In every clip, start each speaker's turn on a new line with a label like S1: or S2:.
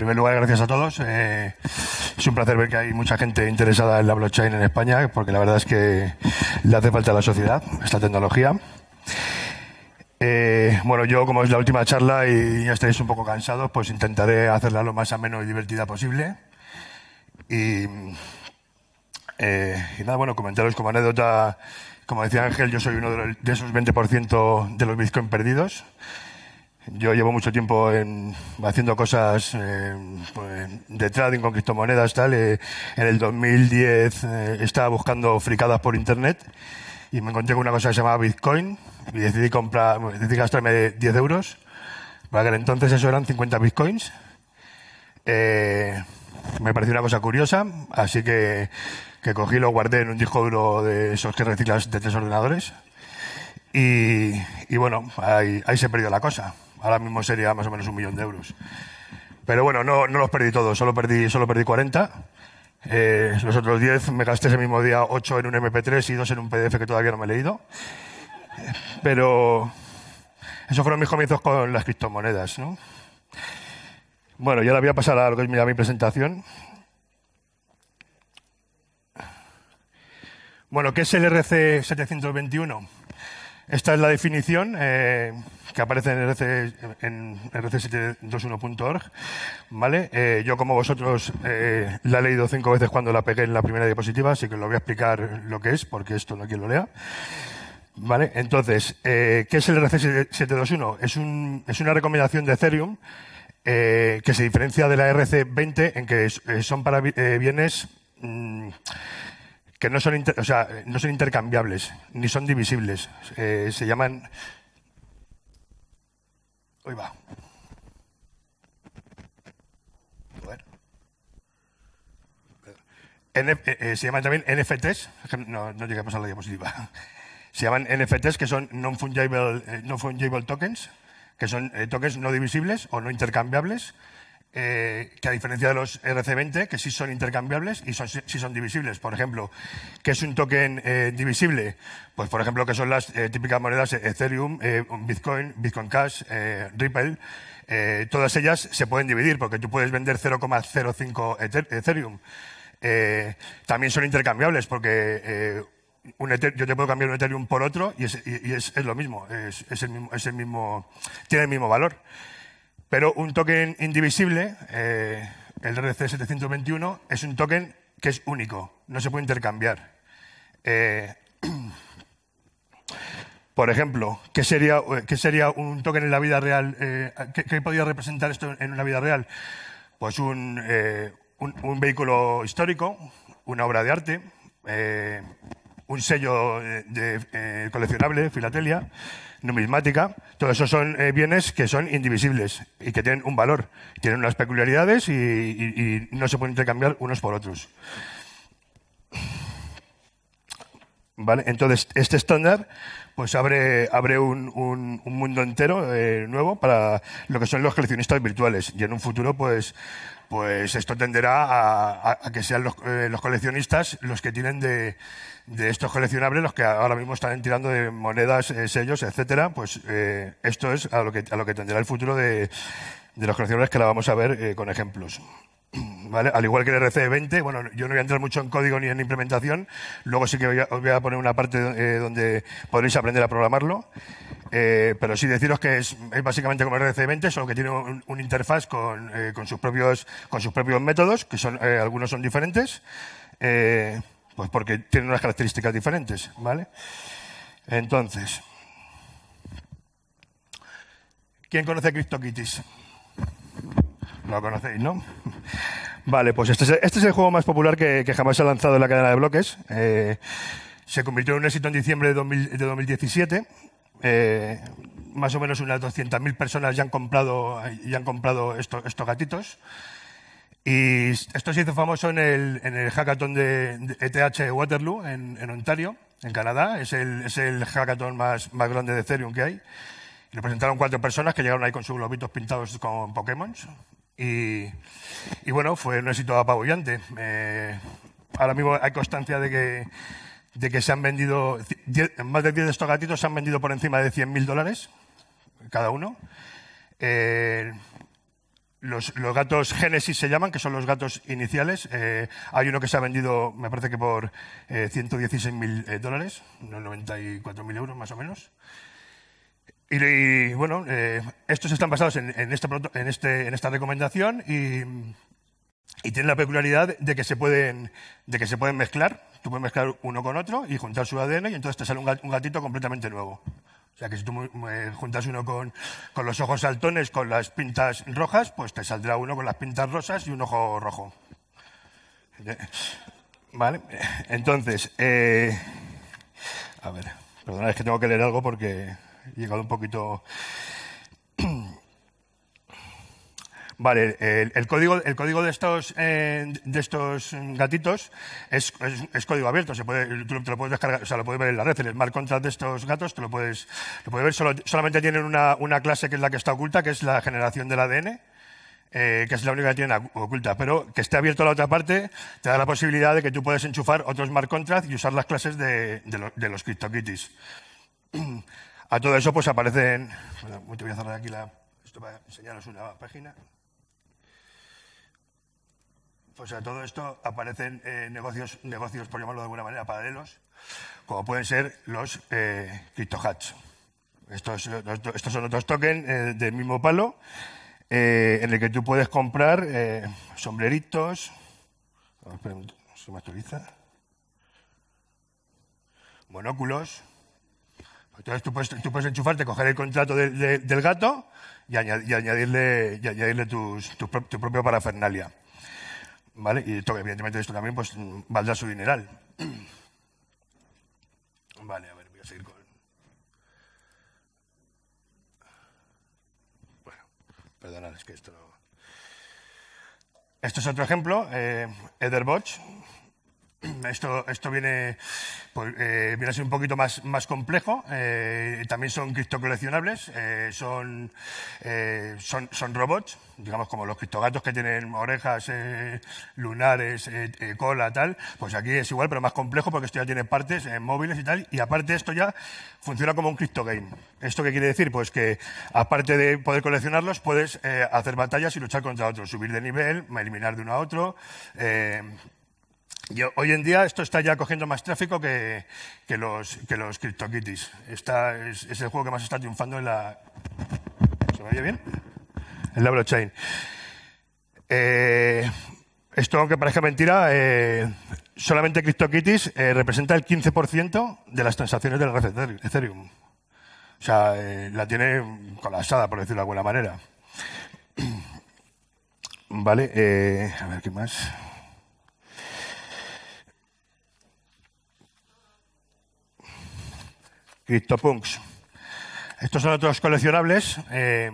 S1: primer lugar, gracias a todos. Eh, es un placer ver que hay mucha gente interesada en la blockchain en España, porque la verdad es que le hace falta a la sociedad esta tecnología. Eh, bueno, yo como es la última charla y ya estáis un poco cansados, pues intentaré hacerla lo más ameno y divertida posible. Y, eh, y nada, bueno, comentaros como anécdota, como decía Ángel, yo soy uno de, esos 20% de los Bitcoin perdidos. Yo llevo mucho tiempo en, haciendo cosas eh, pues, de trading con criptomonedas, tal. Eh, en el 2010 eh, estaba buscando fricadas por internet y me encontré con una cosa que se llamaba Bitcoin y decidí comprar, decidí gastarme 10 euros. Para aquel entonces eso eran 50 Bitcoins. me pareció una cosa curiosa, así que, que cogí y lo guardé en un disco duro de esos que reciclas de tres ordenadores. Y, y bueno, ahí, ahí se perdió la cosa ahora mismo sería más o menos un millón de euros. Pero bueno, no, no los perdí todos, solo perdí, solo perdí 40. Eh, los otros 10 me gasté ese mismo día 8 en un MP3 y 2 en un PDF que todavía no me he leído. Pero esos fueron mis comienzos con las criptomonedas. ¿no? Bueno, ya la voy a pasar a lo que es mi, mi presentación. Bueno, ¿qué es el RC 721? Esta es la definición. Eh, que aparece en, RC, en rc721.org. ¿vale? Eh, yo, como vosotros, eh, la he leído cinco veces cuando la pegué en la primera diapositiva, así que os lo voy a explicar lo que es, porque esto no quien lo lea. ¿Vale? Entonces, ¿qué es el RC721? Es, un, es una recomendación de Ethereum que se diferencia de la RC20 en que son para bienes mm, que no son, o sea, no son intercambiables ni son divisibles. se llaman Hoy va. Eh, eh, se llaman también NFTs, no, no llegué a la diapositiva. Se llaman NFTs, que son non-fungible eh, non tokens, que son tokens no divisibles o no intercambiables, que a diferencia de los RC20, que sí son intercambiables y son, sí son divisibles. Por ejemplo, ¿qué es un token divisible? Pues, por ejemplo, que son las típicas monedas Ethereum, Bitcoin, Bitcoin Cash, Ripple. todas ellas se pueden dividir porque tú puedes vender 0,05 Ethereum. Eh, también son intercambiables porque eh, yo te puedo cambiar un Ethereum por otro y es, lo mismo, es, el mismo, tiene el mismo valor. Pero un token indivisible, eh, el RC721, es un token que es único, no se puede intercambiar. por ejemplo, ¿qué sería, ¿qué sería, un token en la vida real? ¿qué, ¿qué, podría representar esto en una vida real? Pues un, vehículo histórico, una obra de arte, eh, un sello eh, coleccionable, filatelia, numismática. Todos esos son eh, bienes que son indivisibles y que tienen un valor, tienen unas peculiaridades y, no se pueden intercambiar unos por otros. ¿Vale? Entonces, este estándar pues abre, abre un, un, mundo entero nuevo para lo que son los coleccionistas virtuales. Y en un futuro, pues pues esto tenderá a, que sean eh, los, coleccionistas los que tienen de, estos coleccionables, los que ahora mismo están tirando de monedas, eh, sellos, etcétera, pues eh, esto es a lo que, a lo que tenderá el futuro de, los coleccionables que la vamos a ver con ejemplos. ¿Vale? Al igual que el RC20, bueno, yo no voy a entrar mucho en código ni en implementación, luego sí que os voy a poner una parte donde podréis aprender a programarlo. Eh, pero sí deciros que es, básicamente como RC20, solo que tiene un, interfaz con, eh, con, sus propios, métodos, que son, eh, algunos son diferentes, pues porque tienen unas características diferentes, ¿vale? Entonces, ¿quién conoce CryptoKitties? Lo conocéis, ¿no? Vale, pues este es, este es el juego más popular que, jamás se ha lanzado en la cadena de bloques. se convirtió en un éxito en diciembre de, de 2017 eh, más o menos unas 200.000 personas ya han comprado, ya han comprado estos, gatitos. Y esto se hizo famoso en el, hackathon de, ETH Waterloo, en, Ontario, en Canadá. Es el, es el hackathon más, más grande de Ethereum que hay. Y lo presentaron cuatro personas que llegaron ahí con sus globitos pintados con Pokémon. Y, bueno, fue un éxito apabullante. Eh, ahora mismo hay constancia de que de que se han vendido, más de 10 de estos gatitos se han vendido por encima de 100.000 dólares cada uno. Eh, los, los, gatos Genesis se llaman, que son los gatos iniciales. Eh, hay uno que se ha vendido, me parece que por eh, 116.000 eh, dólares, unos 94.000 euros más o menos. Y, y bueno, eh, estos están basados en, en, este, en, este, en esta recomendación y, y tienen la peculiaridad de que, se pueden, de que se pueden mezclar. Tú puedes mezclar uno con otro y juntar su ADN y entonces te sale un gatito completamente nuevo. O sea que si tú eh, juntas uno con, con, los ojos saltones, con las pintas rojas, pues te saldrá uno con las pintas rosas y un ojo rojo. Vale, entonces, eh, a ver, perdona, es que tengo que leer algo porque llegado un poquito Vale, el, código, de estos, eh, de estos gatitos es, código abierto. Se tú lo puedes descargar, o sea, lo puedes ver en la red. El smart contract de estos gatos te lo puedes, lo puedes ver. Solamente tienen una, clase que es la que está oculta, que es la generación del ADN. Eh, que es la única que tienen oculta, pero que esté abierto la otra parte te da la posibilidad de que tú puedes enchufar otros smart contracts y usar las clases de, de, lo, de los CryptoKitties. A todo eso pues aparecen... Bueno, te voy a cerrar aquí la, esto para enseñaros una página. Pues a todo esto aparecen eh, negocios, negocios, por llamarlo de alguna manera, paralelos, como pueden ser los eh, CryptoHats. Estos, estos, son otros tokens eh, del mismo palo, eh, en el que tú puedes comprar eh, sombreritos. Se me actualiza. Monóculos. Entonces tú puedes, tú puedes enchufarte, coger el contrato de, de, del gato y, añadir, y añadirle, tus, tu, tu propio parafernalia. ¿Vale? Y esto, evidentemente esto también pues, valdrá su dineral. Vale, a ver, voy a seguir con... Bueno, perdonad, es que esto... Esto es otro ejemplo, eh, Etherbox, esto, esto viene, pues, eh, viene a ser un poquito más, más complejo. Eh, también son criptocoleccionables, eh, son, eh, son, son robots, digamos como los criptogatos que tienen orejas, lunares, cola, tal. Pues aquí es igual, pero más complejo porque esto ya tiene partes móviles y tal. Y aparte esto ya funciona como un criptogame. ¿Esto qué quiere decir? Pues que aparte de poder coleccionarlos, puedes hacer batallas y luchar contra otros, subir de nivel, eliminar de uno a otro. Y hoy en día esto está ya cogiendo más tráfico que, que los, que los CryptoKitties. Esta es, es, el juego que más está triunfando en la... ¿Se me oye bien? En la blockchain. Eh, esto, aunque parezca mentira, eh, solamente CryptoKitties eh, representa el 15% de las transacciones de la red Ethereum. O sea, eh, la tiene colapsada, por decirlo de alguna manera. Vale, a ver qué más. CryptoPunks. Estos son otros coleccionables, eh,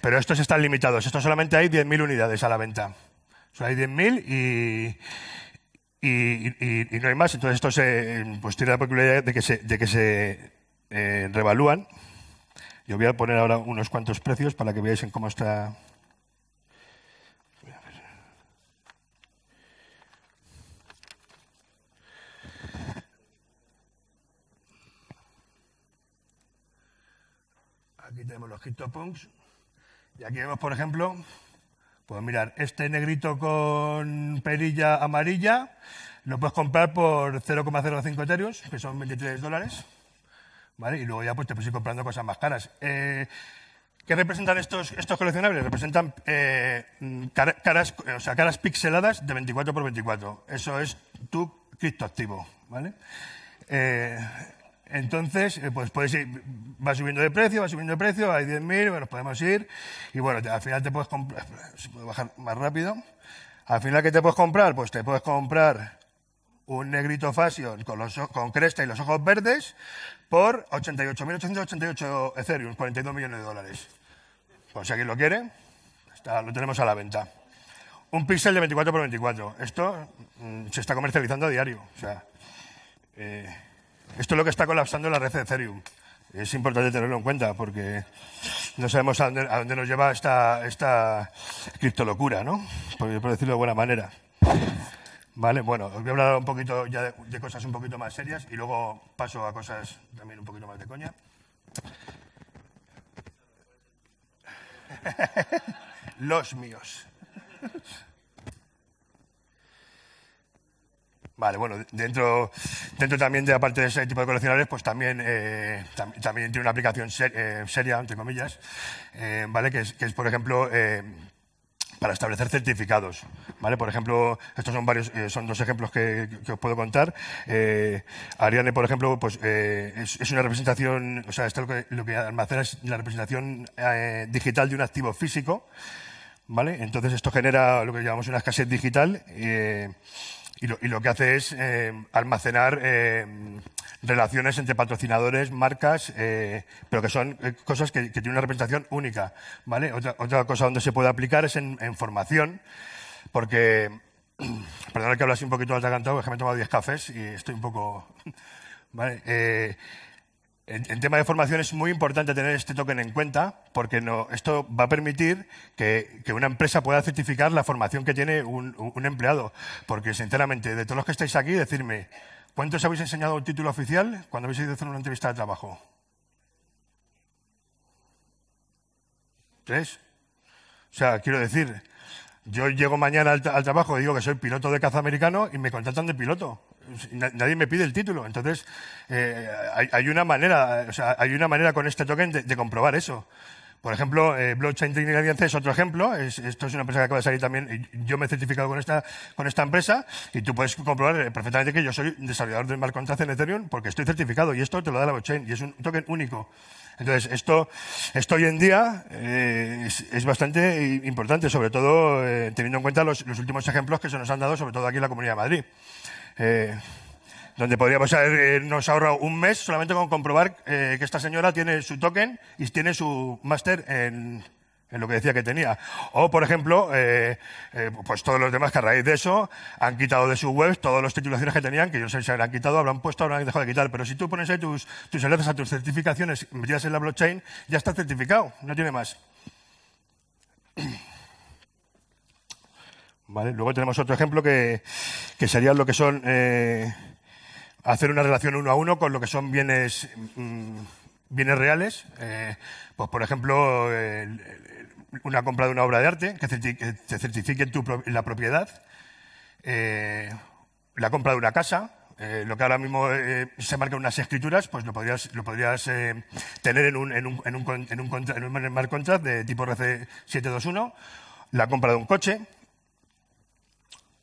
S1: pero estos están limitados. Estos solamente hay 10.000 unidades a la venta. Solo hay 10.000 y, y, y, no hay más. Entonces estos eh, pues tiene la peculiaridad de que se, de que se eh, revalúan. Yo voy a poner ahora unos cuantos precios para que veáis en cómo está Aquí tenemos los CryptoPunks. Y aquí vemos, por ejemplo, pues mirar, este negrito con perilla amarilla lo puedes comprar por 0,05 eterios, que son 23 dólares. ¿Vale? Y luego ya pues te puedes ir comprando cosas más caras. Eh, ¿Qué representan estos, estos coleccionables? Representan eh, caras, o sea, caras pixeladas de 24 por 24. Eso es tu criptoactivo. ¿vale? Eh, entonces, eh, pues puedes ir, va subiendo de precio, va subiendo de precio, hay 10.000, bueno, podemos ir, y bueno, al final te puedes comprar, si puedo bajar más rápido, al final, ¿qué te puedes comprar? Pues te puedes comprar un negrito fashion con, los, con cresta y los ojos verdes por 88.888 Ethereum, 42 millones de dólares. Pues si alguien lo quiere, está, lo tenemos a la venta. Un píxel de 24 por 24. Esto mmm, se está comercializando a diario. O sea, eh, esto es lo que está colapsando la red de Ethereum. Es importante tenerlo en cuenta porque no sabemos a dónde, nos lleva esta, esta criptolocura, ¿no? Por, decirlo de buena manera. Vale, bueno, os voy a hablar un poquito ya de, cosas un poquito más serias y luego paso a cosas también un poquito más de coña. Los míos. Vale, bueno, dentro, dentro también de aparte de ese tipo de coleccionables, pues también, eh, también tiene una aplicación eh, seria, entre comillas, eh, ¿vale? Que es, que es, por ejemplo, para establecer certificados. ¿vale? Por ejemplo, estos son varios, son dos ejemplos que, os puedo contar. Ariane, por ejemplo, pues es, una representación, o sea, esto lo que, lo que almacena es la representación digital de un activo físico. ¿Vale? Entonces esto genera lo que llamamos una escasez digital. Y lo, que hace es eh, almacenar eh, relaciones entre patrocinadores, marcas, eh, pero que son cosas que, tienen una representación única. Otra, cosa donde se puede aplicar es en, formación, porque, perdón que hablo así un poquito atragantado, es que me he tomado 10 cafés y estoy un poco... ¿vale? En, tema de formación es muy importante tener este token en cuenta porque no, esto va a permitir que, una empresa pueda certificar la formación que tiene un, empleado. Porque, sinceramente, de todos los que estáis aquí, decirme, ¿cuántos habéis enseñado un título oficial cuando habéis ido a hacer una entrevista de trabajo? ¿Tres? O sea, quiero decir, yo llego mañana al, trabajo y digo que soy piloto de caza americano y me contratan de piloto nadie me pide el título. Entonces, eh, hay, una manera, o sea, hay una manera con este token de, comprobar eso. Por ejemplo, eh, Blockchain Technical Alianza es otro ejemplo. esto es una empresa que acaba de salir también. Yo me he certificado con esta, con esta empresa y tú puedes comprobar eh, perfectamente que yo soy desarrollador del smart contract en Ethereum porque estoy certificado y esto te lo da la blockchain y es un token único. Entonces, esto, esto hoy en día eh, es, bastante importante, sobre todo teniendo en cuenta los, últimos ejemplos que se nos han dado, sobre todo aquí en la Comunidad de Madrid. Eh, donde podríamos habernos ahorrado un mes solamente con comprobar eh, que esta señora tiene su token y tiene su máster en, lo que decía que tenía. O, por ejemplo, eh, pues todos los demás que a raíz de eso han quitado de su web todas las titulaciones que tenían, que yo no sé si habrán quitado, habrán puesto, habrán dejado de quitar. Pero si tú pones ahí tus, tus enlaces a tus certificaciones metidas en la blockchain, ya está certificado, no tiene más. Luego tenemos otro ejemplo que, que sería lo que son eh, hacer una relación uno a uno con lo que son bienes, mm, bienes reales. Eh, pues, por ejemplo, una compra de una obra de arte que, te certifique tu, la propiedad. Eh, la compra de una casa, lo que ahora mismo se marca en unas escrituras, pues lo podrías, lo tener en un, en, un, en, un, en, un, en un smart contract de tipo RC721. La compra de un coche,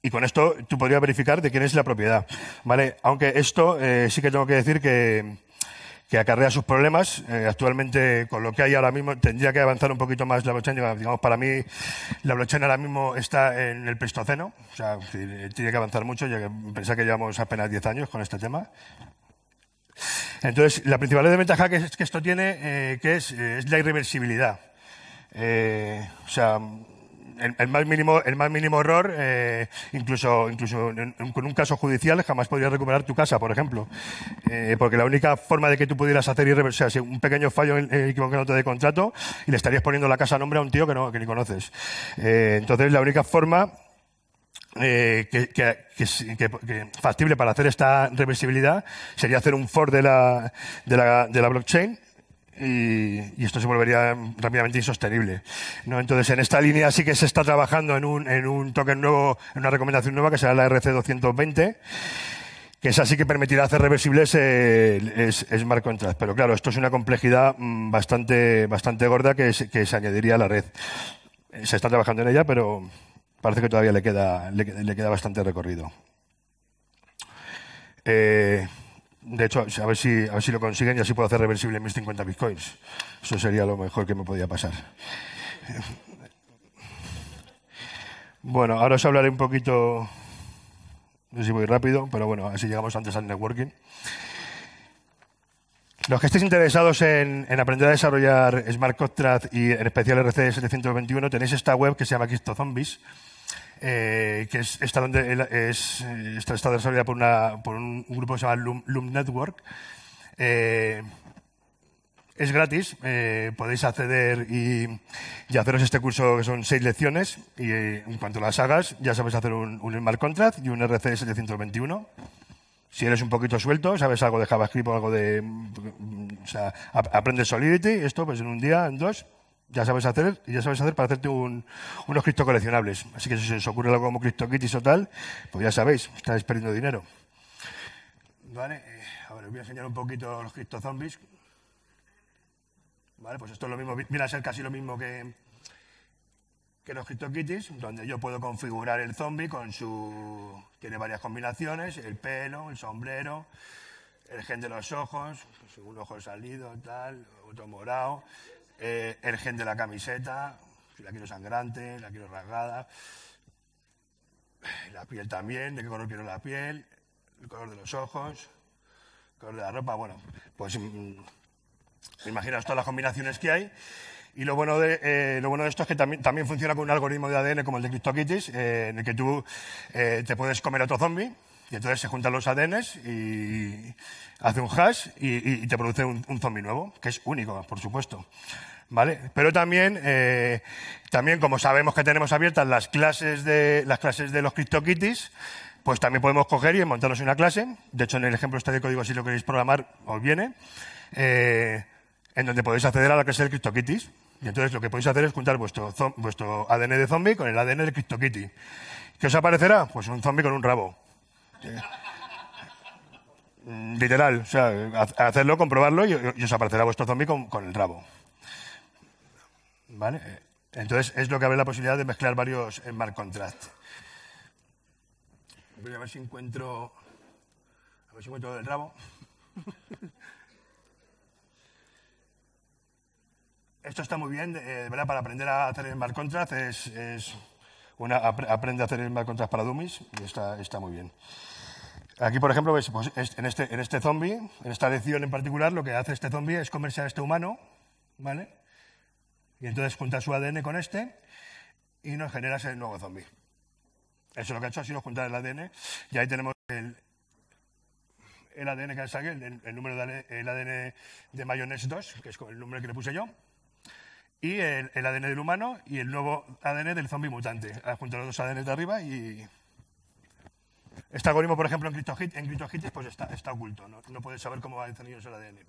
S1: y con esto tú podrías verificar de quién es la propiedad. ¿vale? Aunque esto eh, sí que tengo que decir que, que acarrea sus problemas. Eh, actualmente, con lo que hay ahora mismo, tendría que avanzar un poquito más la blockchain. Digamos, para mí, la blockchain ahora mismo está en el Pleistoceno. O sea, tiene que avanzar mucho, ya que pensé que llevamos apenas 10 años con este tema. Entonces, la principal desventaja que, que esto tiene, eh, que es, es la irreversibilidad. o sea, el, más mínimo, el más mínimo error, eh, incluso, incluso con un caso judicial, jamás podrías recuperar tu casa, por ejemplo. Eh, porque la única forma de que tú pudieras hacer irreversible, o sea, un pequeño fallo el equivocándote de contrato y le estarías poniendo la casa a nombre a un tío que, no, que ni conoces. Eh, entonces, la única forma que, que, que, factible para hacer esta reversibilidad sería hacer un for de la, de la, de la blockchain y, esto se volvería rápidamente insostenible. Entonces, en esta línea sí que se está trabajando en un, en un token nuevo, en una recomendación nueva que será la RC220, que es así que permitirá hacer reversibles el, smart contract. Pero claro, esto es una complejidad mm, bastante, bastante gorda que, que se añadiría a la red. Se está trabajando en ella, pero parece que todavía le queda, le, le queda bastante recorrido. Eh, de hecho, a ver, si, a ver si lo consiguen y así puedo hacer reversible mis 50 bitcoins. Eso sería lo mejor que me podía pasar. Bueno, ahora os hablaré un poquito, no sé si voy rápido, pero bueno, así llegamos antes al networking. Los que estéis interesados en, aprender a desarrollar Smart Contract y en especial RC721, tenéis esta web que se llama Zombies eh, que es, está, donde es, está, desarrollada por, una, por un, grupo que se llama Loom, Network. Eh, es gratis, eh, podéis acceder y, y, haceros este curso que son seis lecciones y en cuanto las hagas ya sabes hacer un, un smart contract y un RC 721. Si eres un poquito suelto, sabes algo de JavaScript o algo de... O sea, aprendes Solidity, esto pues en un día, en dos, ya sabes hacer, ya sabes hacer para hacerte un, unos cripto coleccionables. Así que si os ocurre algo como CryptoKitties o tal, pues ya sabéis, estáis perdiendo dinero. Vale, eh, a ver, os voy a enseñar un poquito los cripto zombies. Vale, pues esto es lo mismo, viene a ser casi lo mismo que, que los CryptoKitties, donde yo puedo configurar el zombie con su... Tiene varias combinaciones, el pelo, el sombrero, el gen de los ojos, pues un ojo salido, tal, otro morado, eh, el gen de la camiseta, si la quiero sangrante, la quiero rasgada, la piel también, de qué color quiero la piel, el color de los ojos, el color de la ropa, bueno, pues mm, imaginaos todas las combinaciones que hay. Y lo bueno de, eh, lo bueno de esto es que también, también funciona con un algoritmo de ADN como el de CryptoKitties, eh, en el que tú te puedes comer otro zombie, y entonces se juntan los ADNs y hace un hash y, te produce un, zombie nuevo, que es único, por supuesto. ¿Vale? Pero también, eh, también, como sabemos que tenemos abiertas las clases de, las clases de los CryptoKitties, pues también podemos coger y montarnos una clase. De hecho, en el ejemplo este de código, si lo queréis programar, os viene. Eh, en donde podéis acceder a la clase del CryptoKitties. Y entonces lo que podéis hacer es juntar vuestro, vuestro ADN de zombie con el ADN del CryptoKitty. ¿Qué os aparecerá? Pues un zombie con un rabo. Mm, literal, o sea, hacerlo, comprobarlo y, os aparecerá vuestro zombie con, el rabo. ¿Vale? Entonces es lo que abre la posibilidad de mezclar varios smart contrast. Voy a ver si encuentro. A ver si encuentro el rabo. Esto está muy bien, eh, ¿verdad? Para aprender a hacer smart contrast es, es una, aprende a hacer smart contrast para dummies y está, está muy bien. Aquí, por ejemplo, ves, pues, en, este, en este zombie, en esta lección en particular, lo que hace este zombie es comerse a este humano, ¿vale? Y entonces junta su ADN con este y nos genera ese nuevo zombie. Eso es lo que ha hecho, ha sido juntar el ADN. Y ahí tenemos el, el ADN que saqué, el, el, número de el ADN de Mayonnaise 2, que es el nombre que le puse yo, y el, ADN del humano y el nuevo ADN del zombie mutante. Ha juntado los dos ADN de arriba y... Este algoritmo, por ejemplo, en CryptoKit, en pues está, está oculto. ¿no? no puedes saber cómo va a discernir el ADN.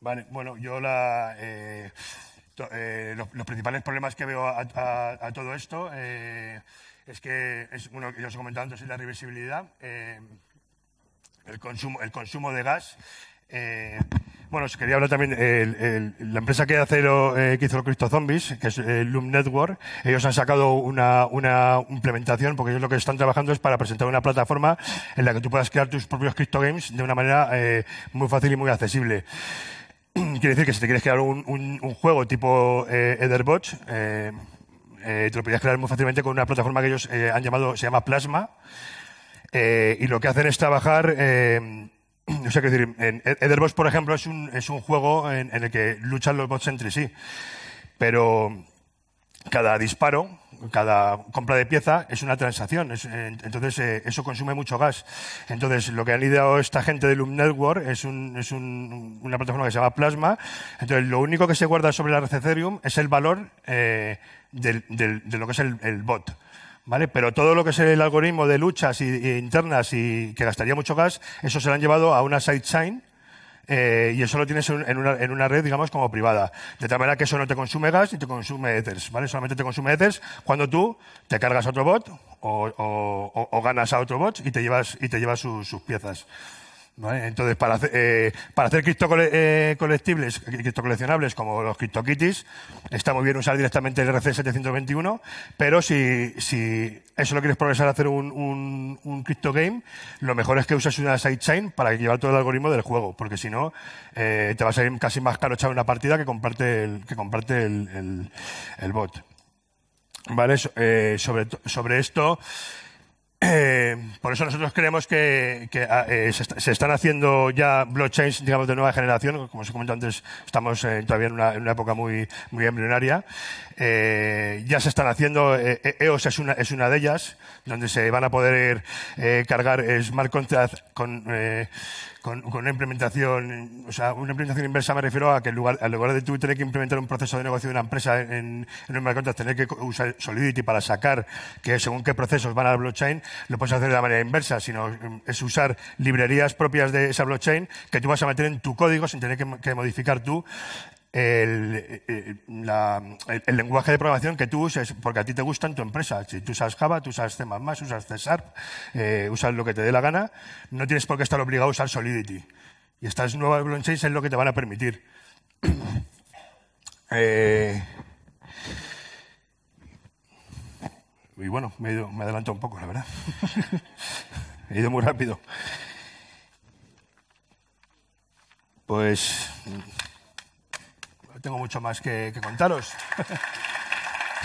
S1: Vale, bueno, yo la, eh, eh, los, principales problemas que veo a, todo esto eh, es que, es uno que ya os he comentado antes, es la reversibilidad, el, consumo, el consumo de gas. Eh, bueno, os quería hablar también de la empresa que hace lo, eh, que hizo los Crypto Zombies, que es eh, Loom Network. Ellos han sacado una, una, implementación, porque ellos lo que están trabajando es para presentar una plataforma en la que tú puedas crear tus propios Crypto Games de una manera eh, muy fácil y muy accesible. Quiere decir que si te quieres crear un, un, un juego tipo eh, Etherbots, eh, eh, te lo podrías crear muy fácilmente con una plataforma que ellos han llamado, se llama Plasma. y lo que hacen es trabajar o sea, decir, en Etherbox, por ejemplo, es un, es un juego en, el que luchan los bots entre sí. Pero cada disparo, cada compra de pieza es una transacción. Es, entonces, eh, eso consume mucho gas. Entonces, lo que han ideado esta gente de Loom Network es, un, es un, una plataforma que se llama Plasma. Entonces, lo único que se guarda sobre la red es el valor eh, de lo que es el bot. ¿Vale? Pero todo lo que es el algoritmo de luchas y, internas y que gastaría mucho gas, eso se lo han llevado a una sidechain eh, y eso lo tienes en una, en una, red, digamos, como privada. De tal manera que eso no te consume gas ni te consume ethers, ¿vale? Solamente te consume ethers cuando tú te cargas a otro bot o, o, o ganas a otro bot y te llevas, y te llevas sus, sus piezas. ¿Vale? Entonces, para eh, para hacer cripto eh, colectibles, cripto coleccionables como los CryptoKitties, está muy bien usar directamente el RC721, pero si, si eso lo quieres progresar a hacer un, un, un crypto game, lo mejor es que uses una sidechain para llevar todo el algoritmo del juego, porque si no, eh, te va a salir casi más caro echar una partida que comparte el, que comparte el, el, bot. ¿Vale? Eh, sobre, sobre esto, Eh, por eso nosotros creemos que, ah, eh, se, están haciendo ya blockchains, digamos, de nueva generación. Como os he comentado antes, estamos eh, todavía en una, época muy, muy embrionaria. ya se están haciendo, EOS es una, es una de ellas, donde se van a poder cargar smart contracts con con, una implementación, o sea, una implementación inversa me refiero a que en lugar, lugar de tú tener que implementar un proceso de negocio de una empresa en, en un mercado, tener que usar Solidity para sacar que según qué procesos van al blockchain, lo puedes hacer de la manera inversa, sino mm, es usar librerías propias de esa blockchain que tú vas a meter en tu código sin tener que modificar tú el, el, lenguaje de programación que tú uses, porque a ti te gusta en tu empresa. Si tú usas Java, tú usas C++, usas C Sharp, eh, usas lo que te dé la gana, no tienes por qué estar obligado a usar Solidity. Y estas nuevas blockchains es lo que te van a permitir. Eh, y bueno, me, he me adelanto un poco, la verdad. he ido muy rápido. Pues tengo mucho más que, contaros.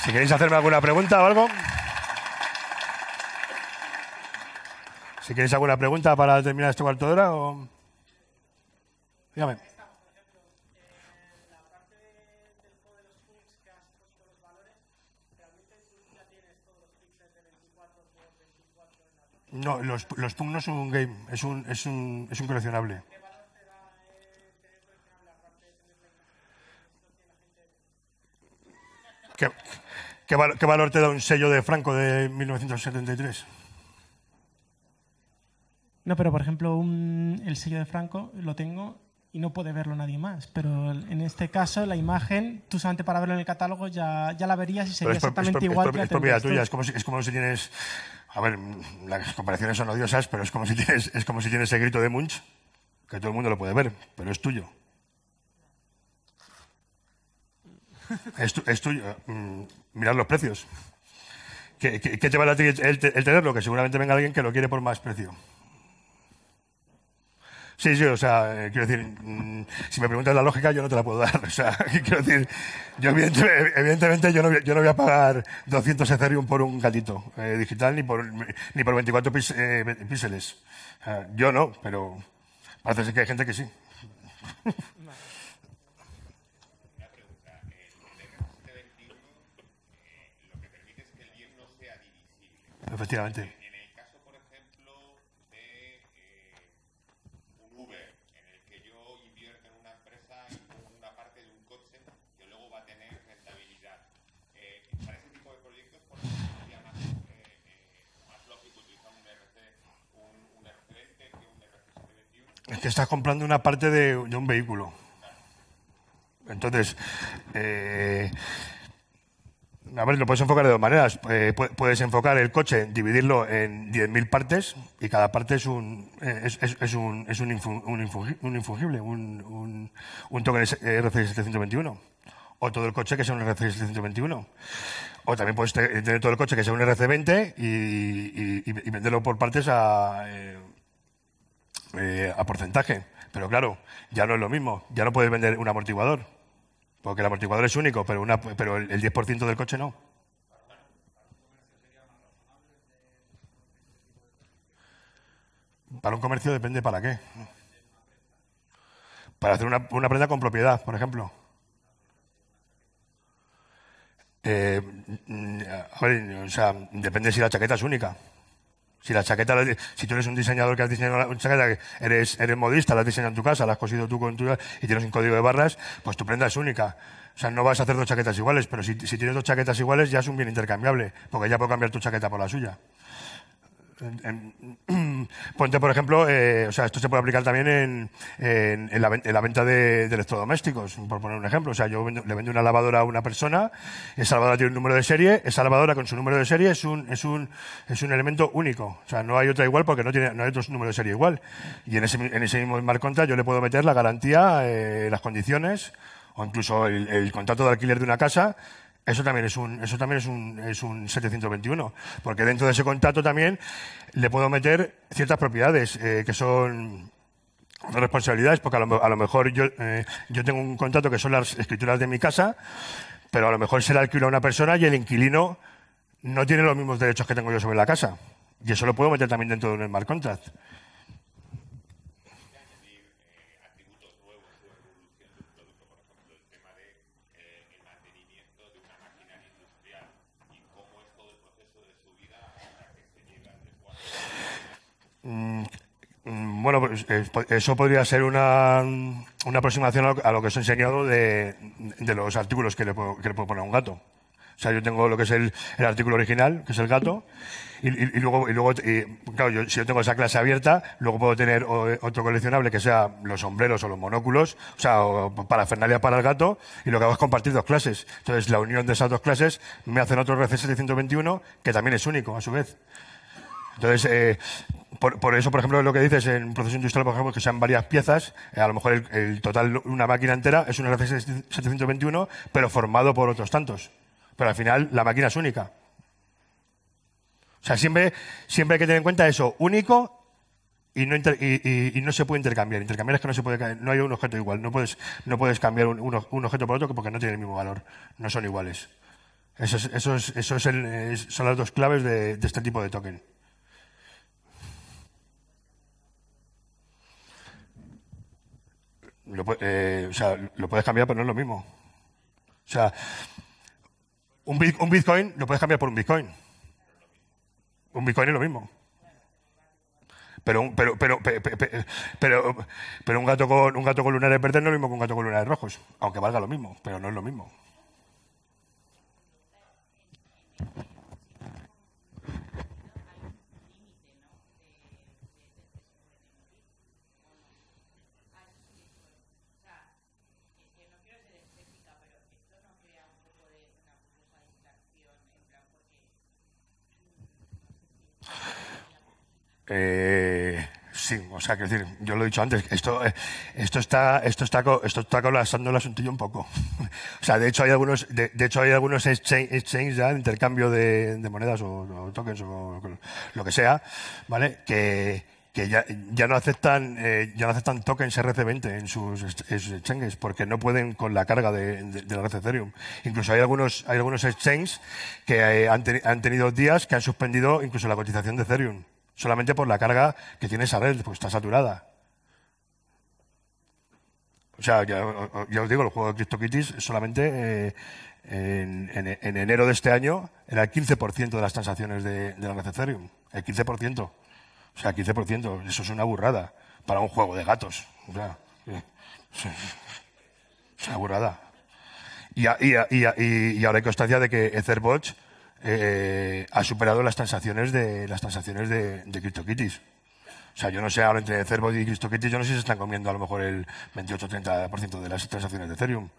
S1: si queréis hacerme alguna pregunta o algo. Si queréis alguna pregunta para terminar este cuarto de hora o... Dígame. No, los, los no es un game, es un, es un, es un coleccionable. ¿Qué, valor te da un sello de Franco de 1973?
S2: No, pero por ejemplo, el sello de Franco lo tengo y no puede verlo nadie más. Pero en este caso, la imagen, tú solamente para verlo en el catálogo ya, ya la verías y sería exactamente igual que
S1: Es propiedad tuya, es como, si, es como si tienes. A ver, las comparaciones son odiosas, pero es como si tienes, es como si tienes el grito de Munch, que todo el mundo lo puede ver, pero es tuyo. Es, tuyo. Mm, mirad los precios. ¿Qué, te vale el, tenerlo? Que seguramente venga alguien que lo quiere por más precio. Sí, sí, o sea, eh, quiero decir, mm, si me preguntas la lógica, yo no te la puedo dar. O sea, quiero decir, yo evidentemente, yo, no, yo no voy a pagar 200 Ethereum por un gatito eh, digital ni por, ni por 24 eh, píxeles. yo no, pero parece que hay gente que sí. Efectivamente.
S3: En el caso, por ejemplo, de eh, un Uber, en el que yo invierto en una empresa y pongo una parte de un coche que luego va a tener rentabilidad. Eh, para ese tipo de proyectos, por ejemplo, sería más, eh, más lógico utilizar un RC, un, un RC20 que un RC721.
S1: Es que estás comprando una parte de, de un vehículo. Entonces, eh, lo puedes enfocar de dos maneras. Eh, puedes enfocar el coche, dividirlo en 10.000 partes y cada parte es un, eh, es, es, un, es un, infungible, un, un, token RC721. O todo el coche que sea un RC721. O también puedes tener todo el coche que sea un RC20 y, y, venderlo por partes a, eh, a porcentaje. Pero claro, ya no es lo mismo. Ya no puedes vender un amortiguador. Porque el amortiguador es único, pero, una, pero el, 10% del coche no. Para un comercio depende para qué. Para hacer una, una prenda con propiedad, por ejemplo. Eh, ver, o sea, depende si la chaqueta es única. Si la chaqueta, si tú eres un diseñador que has diseñado una chaqueta, eres, eres modista, la has diseñado en tu casa, la has cosido tú con tu y tienes un código de barras, pues tu prenda es única. O sea, no vas a hacer dos chaquetas iguales, pero si, si tienes dos chaquetas iguales ya es un bien intercambiable, porque ya puedo cambiar tu chaqueta por la suya. Ponte, por ejemplo, eh, o sea, esto se puede aplicar también en, en, la, venta de, electrodomésticos, por poner un ejemplo. O sea, yo le vendo una lavadora a una persona, esa lavadora tiene un número de serie, esa lavadora con su número de serie es un, es un, es un elemento único. O sea, no hay otra igual porque no, tiene, no hay otro número de serie igual. Y en ese, en ese mismo smart contract yo le puedo meter la garantía, eh, las condiciones, o incluso el contrato de alquiler de una casa eso también es un, eso también es un, es un 721, porque dentro de ese contrato también le puedo meter ciertas propiedades eh, que son responsabilidades, porque a lo, mejor yo, eh, yo tengo un contrato que son las escrituras de mi casa, pero a lo mejor se le alquila a una persona y el inquilino no tiene los mismos derechos que tengo yo sobre la casa. Y eso lo puedo meter también dentro de un smart contract. Bueno, pues, eh, eso podría ser una, una aproximación a lo que os he enseñado de, de los artículos que le, puedo, que le puedo poner a un gato. O sea, yo tengo lo que es el, artículo original, que es el gato, y, y, y luego, y luego claro, yo, si yo tengo esa clase abierta, luego puedo tener otro coleccionable que sea los sombreros o los monóculos, o sea, o para Fernalia para el gato, y lo que hago es compartir dos clases. Entonces, la unión de esas dos clases me hacen otro RC721 que también es único, a su vez. Entonces, eh, por, eso, por ejemplo, lo que dices en un proceso industrial, por ejemplo, que sean varias piezas, eh, a lo mejor el, el total, una máquina entera es un RC721, pero formado por otros tantos. Pero al final la máquina es única. O sea, siempre, siempre hay que tener en cuenta eso, único y no, inter, y, no se puede intercambiar. Intercambiar es que no se puede, no hay un objeto igual. No puedes, no puedes cambiar un, un, objeto por otro porque no tiene el mismo valor. No son iguales. Eso, es, eso, es, eso es el, son las dos claves de, de este tipo de token. Lo, eh, lo puedes cambiar, pero no es lo mismo. O sea, un, un Bitcoin lo puedes cambiar por un Bitcoin. Un Bitcoin es lo mismo. Pero, pero, pero, pero, pero, un gato con un gato con lunares verdes no es lo mismo que un gato con lunares rojos, aunque valga lo mismo, pero no es lo mismo. Eh, sí, o sea, que decir, yo lo he dicho antes, esto, eh, esto está, esto está, esto está colapsando el asuntillo un poco. o sea, de hecho hay algunos, de, hecho hay algunos exchanges exchange ya intercambio de, monedas o, tokens o lo que sea, ¿vale? Que, que ya, ya no aceptan eh, ya no aceptan tokens RC20 en sus, exchanges porque no pueden con la carga de, de, la red Ethereum. Incluso hay algunos hay algunos exchanges que eh, han tenido días que han suspendido incluso la cotización de Ethereum solamente por la carga que tiene esa red, pues está saturada. O sea, ya, ya os digo, el juego de CryptoKitties solamente eh, en, en, en, enero de este año era el 15% de las transacciones de, la red Ethereum. El 15%. O sea, 15%. Eso es una burrada para un juego de gatos. O sea, es una burrada. Y, y, y, y ahora hay constancia de que Etherbots eh, ha superado las transacciones de las transacciones de, de CryptoKitties. O sea, yo no sé, ahora entre Cerbo y CryptoKitties, yo no sé si se están comiendo a lo mejor el 28-30% de las transacciones de Ethereum.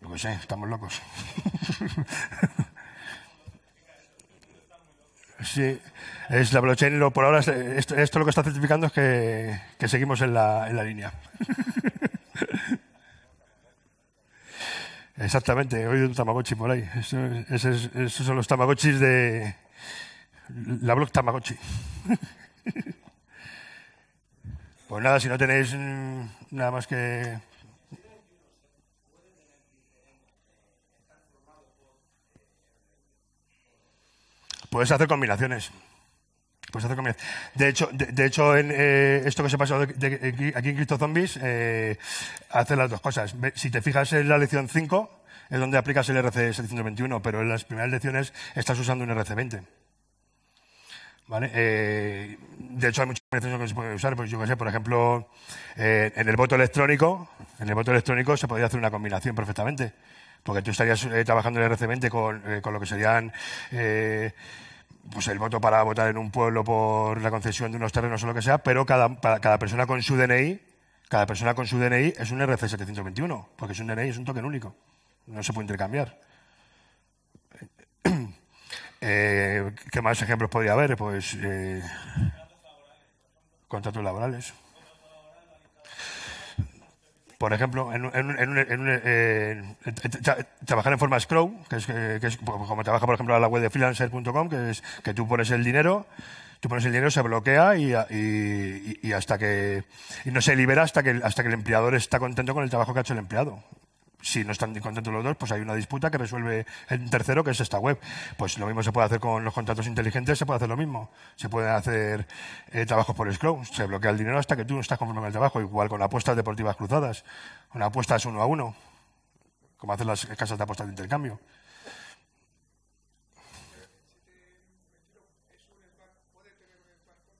S1: Lo que sé, estamos locos. sí, es la blockchain, lo, por ahora, esto, esto, lo que está certificando es que, que seguimos en la, en la línea. Exactamente, he oído un Tamagotchi por ahí. Eso, esos, esos son los Tamagotchis de la blog Tamagotchi. pues nada, si no tenéis nada más que... Puedes hacer combinaciones. Hacer combinaciones. De hecho, de, hecho en, eh, esto que se pasado de, aquí en Cristo Zombies eh, hace las dos cosas. Si te fijas en la lección 5, es donde aplicas el RC721, pero en las primeras lecciones estás usando un RC20. ¿Vale? Eh, de hecho, hay muchas combinaciones que se pueden usar. Pues yo qué sé, por ejemplo, en el voto electrónico, en el voto electrónico se podría hacer una combinación perfectamente. Porque tú estarías trabajando en el RC20 con, con lo que serían pues el voto para votar en un pueblo por la concesión de unos terrenos o lo que sea, pero cada, cada persona con su DNI, cada persona con su DNI es un RC721, porque es un DNI, es un token único. No se puede intercambiar. Eh, ¿Qué más ejemplos podría haber? Pues eh, contratos laborales. Por ejemplo, en, en, en, en eh, trabajar en forma Scrow, que es, que es, como trabaja, por ejemplo, la web de freelancer.com, que es que tú pones el dinero, tú pones el dinero, se bloquea y, y, y, hasta que y no se libera hasta que, hasta que el empleador está contento con el trabajo que ha hecho el empleado. Si no están contentos los dos, pues hay una disputa que resuelve el tercero, que es esta web. Pues lo mismo se puede hacer con los contratos inteligentes, se puede hacer lo mismo. Se pueden hacer eh, trabajos por scroll, se bloquea el dinero hasta que tú no estás conforme con el trabajo, igual con apuestas deportivas cruzadas, con apuestas uno a uno, como hacen las casas de apuestas de intercambio.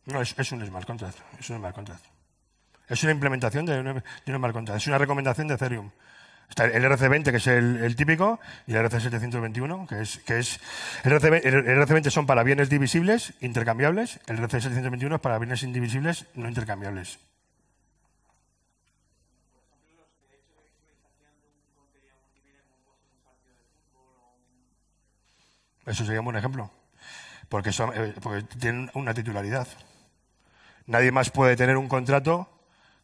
S1: No, es, es un smart contract. Es un smart contract. Es una implementación de un, de un smart contract. Es una recomendación de Ethereum. Está el RC20, que es el, típico, y el RC721, que es... Que es el, RC20, son para bienes divisibles, intercambiables. El RC721 es para bienes indivisibles, no intercambiables. Eso sería un buen ejemplo. Porque, son, eh, porque tienen una titularidad. Nadie más puede tener un contrato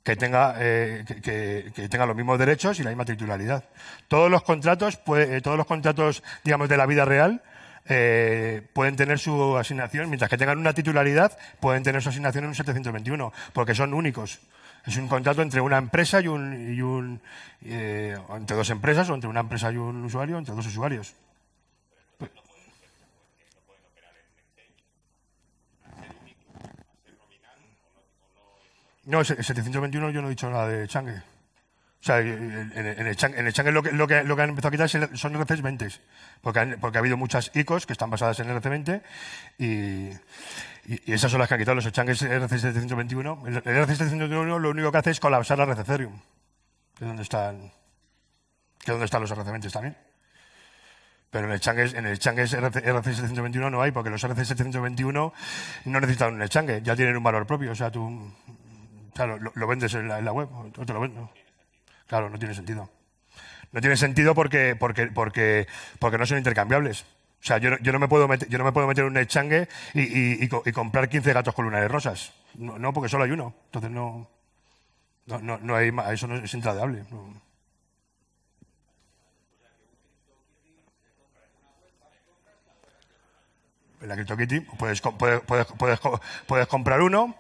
S1: que tenga, eh, que, tenga los mismos derechos y la misma titularidad. Todos los contratos, eh, todos los contratos, digamos, de la vida real, eh, pueden tener su asignación, mientras que tengan una titularidad, pueden tener su asignación en un 721, porque son únicos. Es un contrato entre una empresa y un, y un entre dos empresas, o entre una empresa y un usuario, entre dos usuarios. No, el 721 yo no he dicho nada de Changue. O sea, en, el Changue, lo, que, lo, que, lo que han empezado a quitar son RCs 20, porque, porque ha habido muchas ICOs que están basadas en RC20 y, y, esas son las que han quitado los Changues RC721. El, RC721 lo único que hace es colapsar la red Ethereum, que es donde están, que es están los RC20 también. Pero en el Changue, en el Changue RC721 no hay, porque los RC721 no necesitan un Changue, ya tienen un valor propio. O sea, tú Claro, lo, vendes en la, web, te lo vendo. Claro, no tiene sentido. No tiene sentido porque, porque, porque, porque no son intercambiables. O sea, yo, yo, no me puedo meter, yo no me puedo meter un exchange y, y, y, comprar 15 gatos con lunares rosas. No, porque solo hay uno. Entonces no, no, no, hay eso no es intradable. En la CryptoKitty puedes, puedes, puedes, puedes comprar uno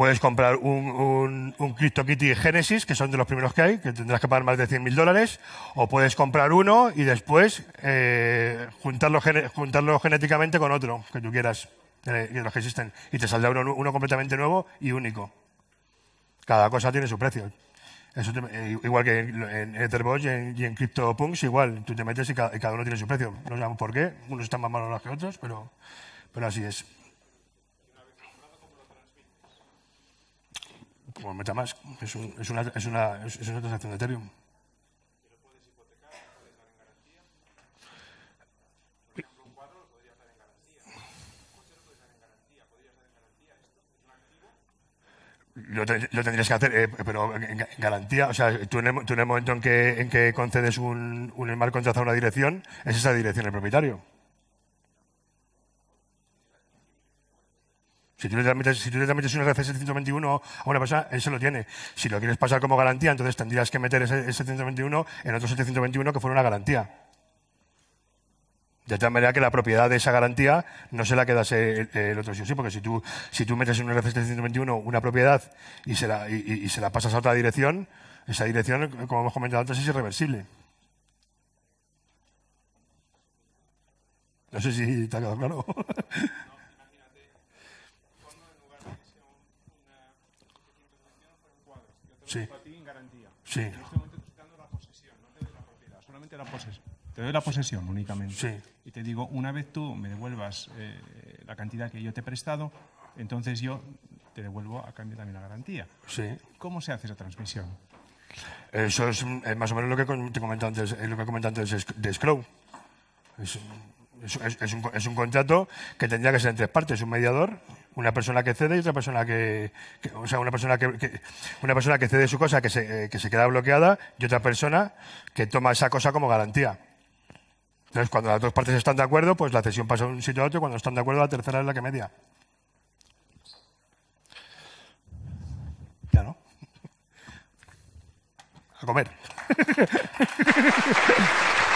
S1: Puedes comprar un, un, CryptoKitty Genesis, que son de los primeros que hay, que tendrás que pagar más de 100.000 dólares, o puedes comprar uno y después eh, juntarlo, juntarlo genéticamente con otro que tú quieras, de los que existen, y te saldrá uno, completamente nuevo y único. Cada cosa tiene su precio. Eh, igual que en Etherbox y en, y en CryptoPunks, igual. Tú te metes y cada, y cada, uno tiene su precio. No sabemos por qué. Unos están más malos que otros, pero, pero así es. Como MetaMask. Es, un, es, una, es, una, es una transacción de Ethereum. Lo, lo, tendrías que hacer, eh, pero en, garantía, o sea, tú en, el, tú en el momento en que, en que concedes un, un smart contract a una dirección, es esa dirección el propietario. Si tú le transmites, si tú le transmites un RC 721 a una persona, él se lo tiene. Si lo quieres pasar como garantía, entonces tendrías que meter ese, 721 en otro 721 que fuera una garantía. De tal manera que la propiedad de esa garantía no se la quedase el, otro sí o sí, porque si tú, si tú metes en un RC 721 una propiedad y se, la, y, se la pasas a otra dirección, esa dirección, como hemos comentado antes, es irreversible. No sé si te ha quedado claro. Sí. en garantía. Sí. En este momento estoy dando la posesión, no te doy la propiedad, solamente la posesión. Te doy la posesión únicamente. Sí. Y te digo, una vez tú me devuelvas eh, la cantidad que yo te he prestado, entonces yo te devuelvo a cambio también la garantía. Sí. ¿Cómo se hace esa transmisión? Eso es, más o menos lo que te comentado antes, lo que he antes de Scrow. Es, es, un, es, un, contrato que tendría que ser en tres partes, un mediador, una persona que cede y otra persona que, o sea, una persona que, una persona que cede su cosa que se, eh, que se queda bloqueada y otra persona que toma esa cosa como garantía. Entonces, cuando las dos partes están de acuerdo, pues la cesión pasa de un sitio a otro y cuando están de acuerdo, la tercera es la que media. Ya no. A comer.